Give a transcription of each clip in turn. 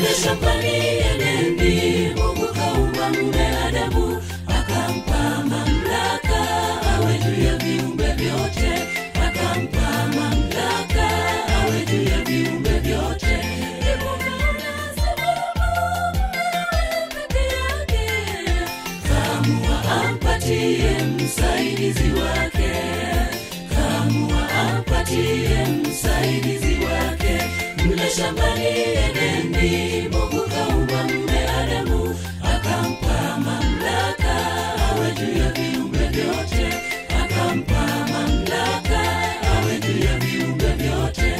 mle shambani Edeni, Mungu kaumba mume Adamu, akampa mamlaka awe juu ya viumbe vyote, akampa mamlaka awe juu ya viumbe vyote. Ampatie msaidizi wake, kamua ampatie msaidizi wake. Mle shambani eneni. Mungu kaumba mume Adamu, akampa mamlaka awe juu ya viumbe vyote, akampa mamlaka awe juu ya viumbe vyote.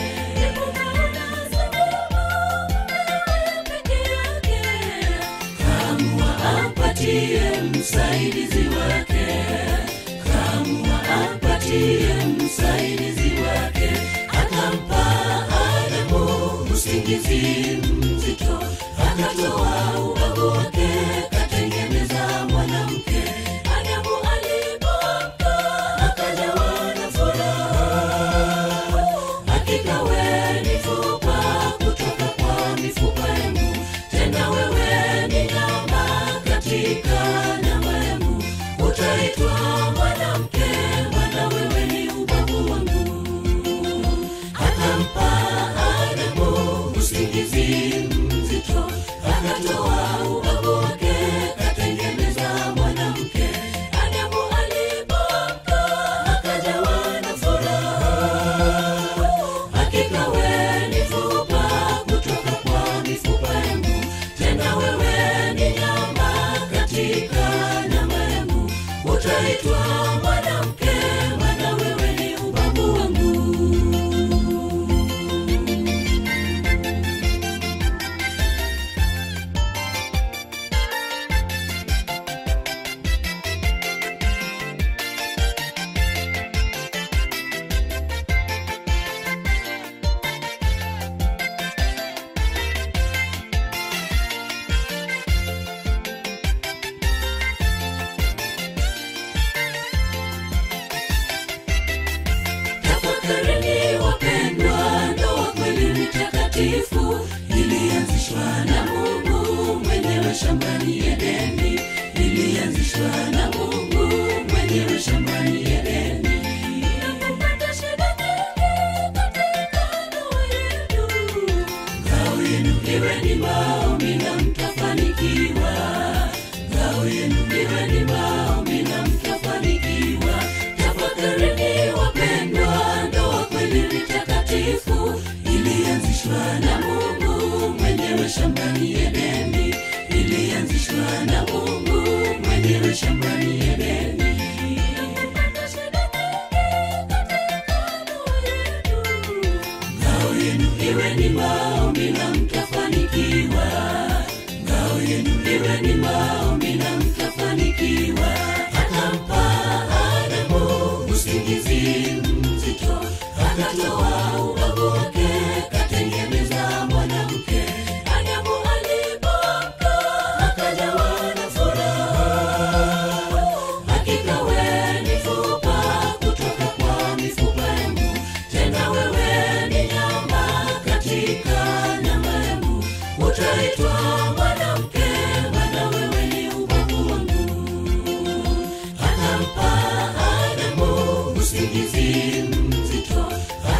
Kaamua ampatie msaidizi wake, usingizi mzito, akatoa utaitwa iwe ni maombi na ni maombi mtafanikiwa. Akatoa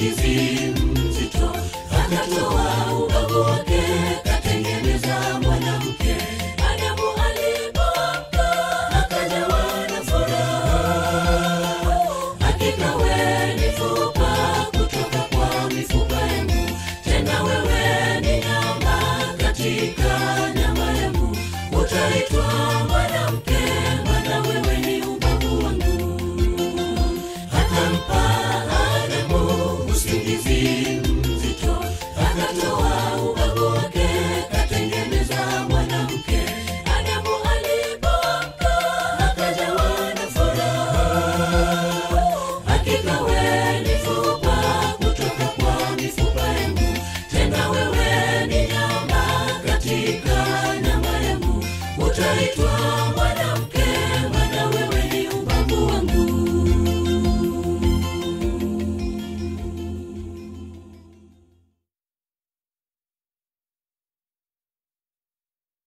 easy.